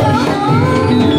Hả?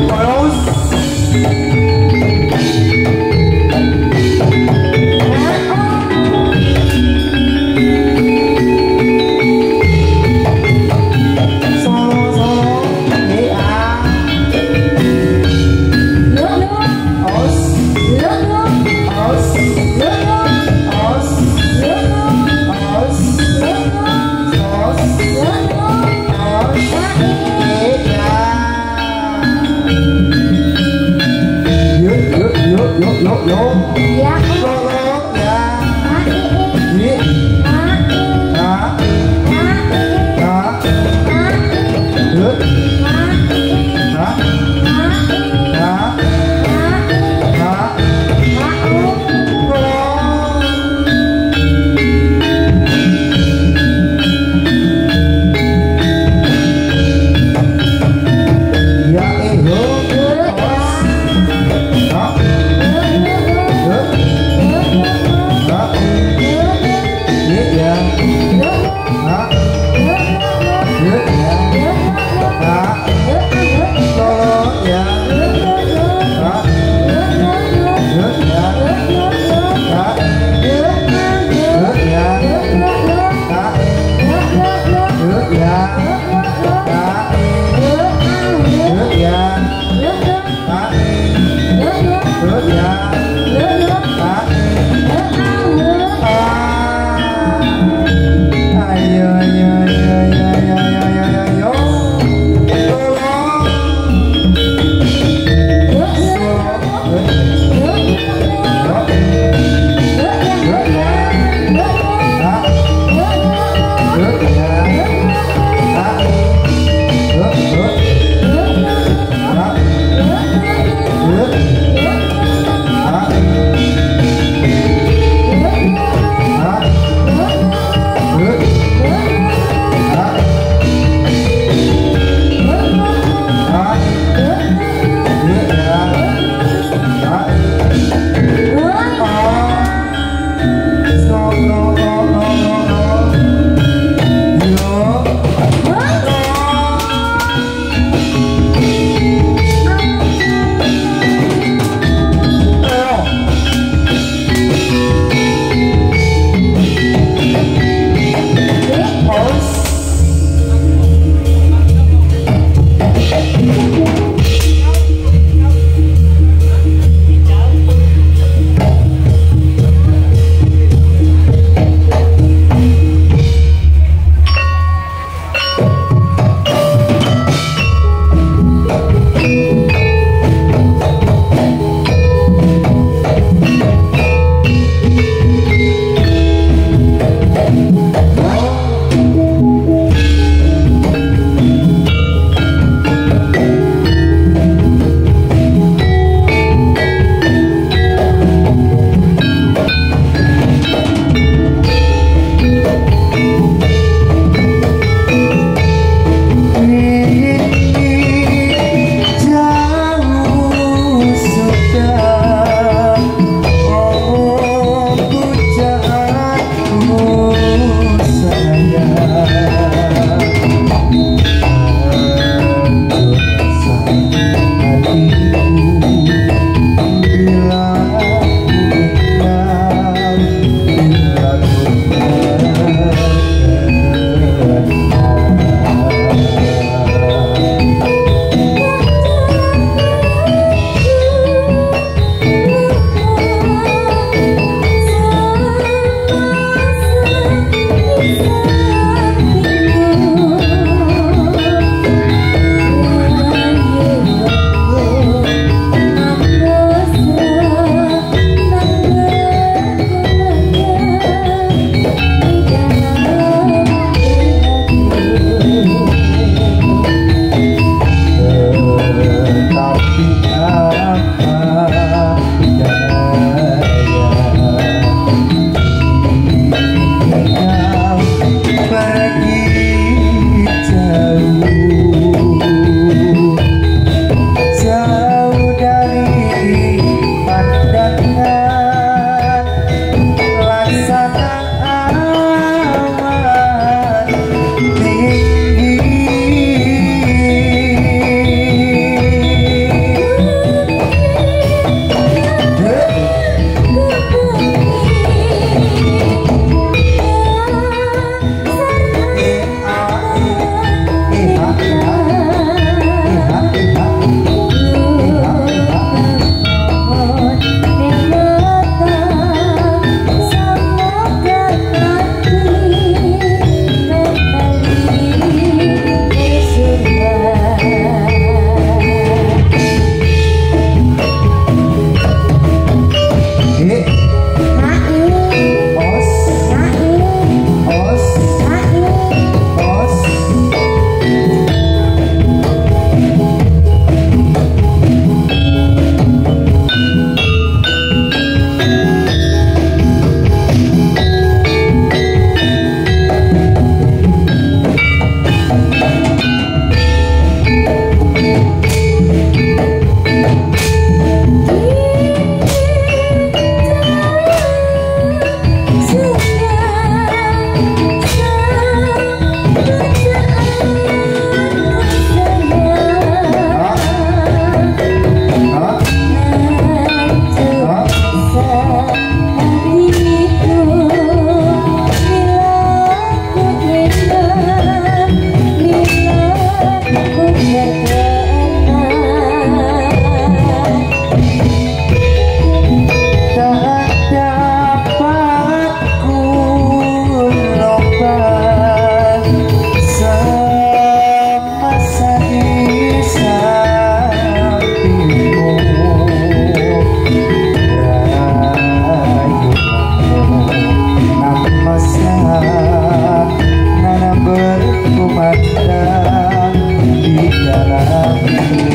Thank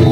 you.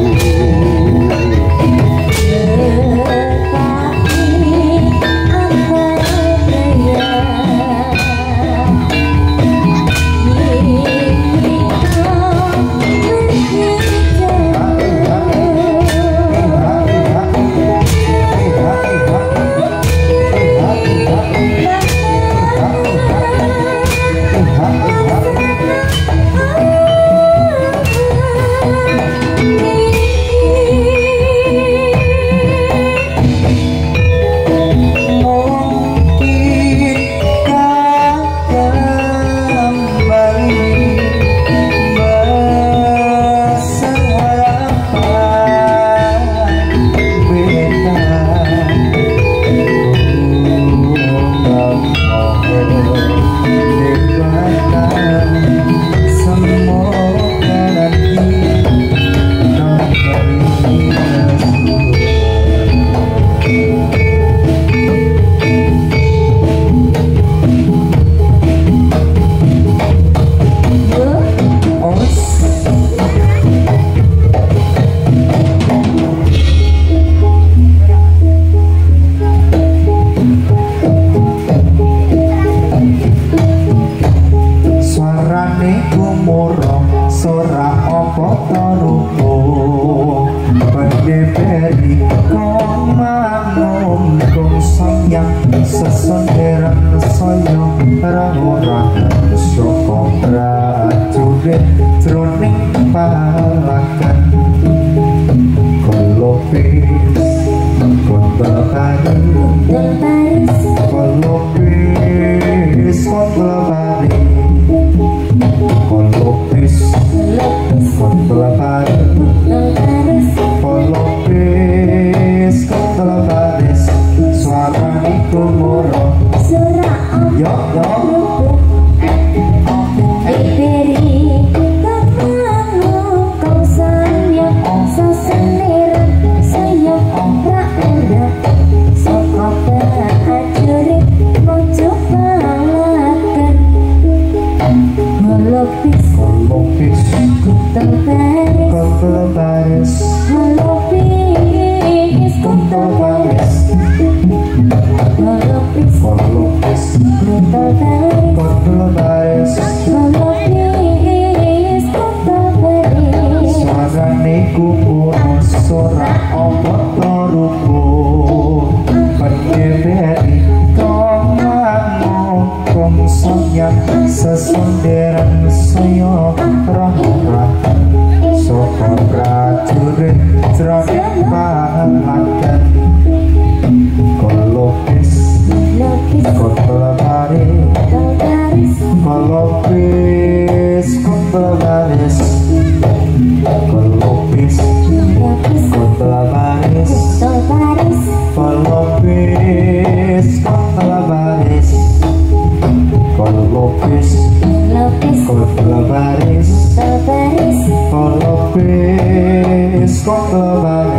Christ, God the Valley.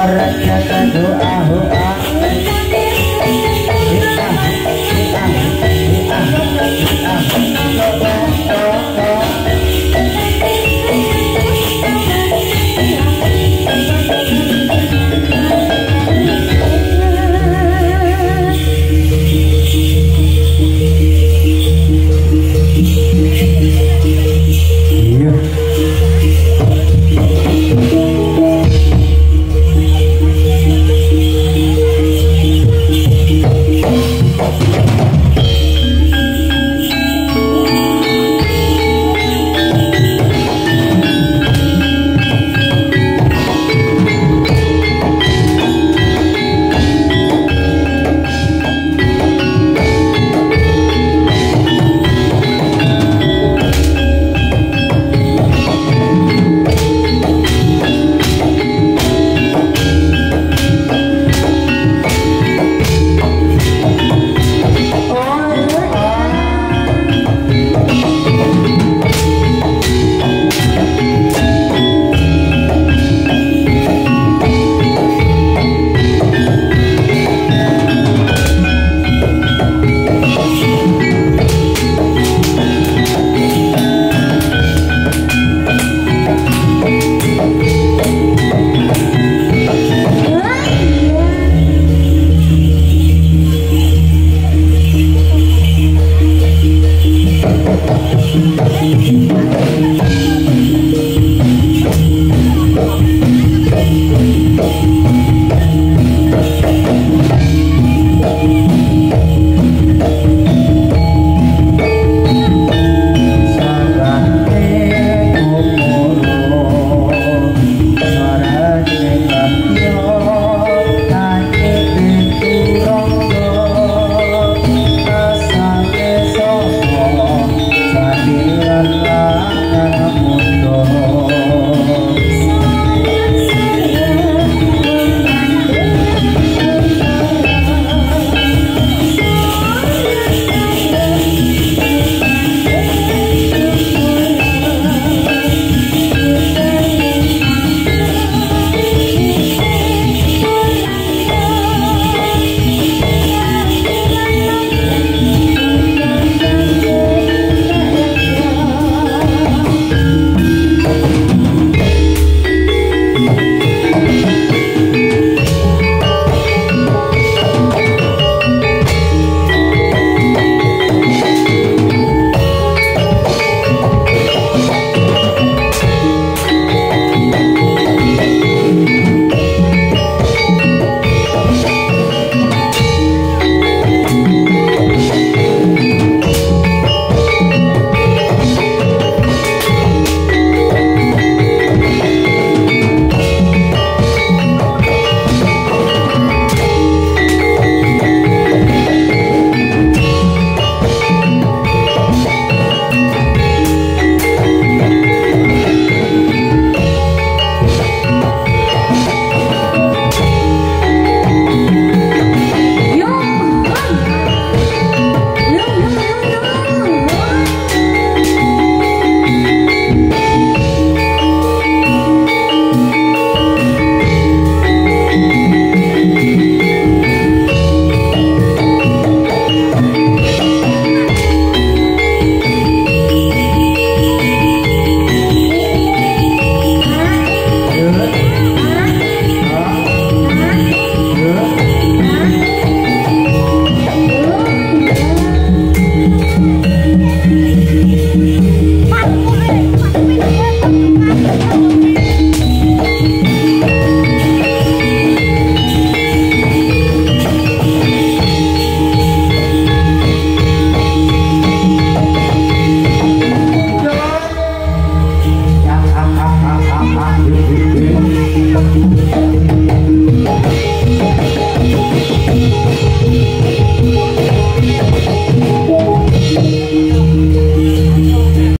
orang yang berdoa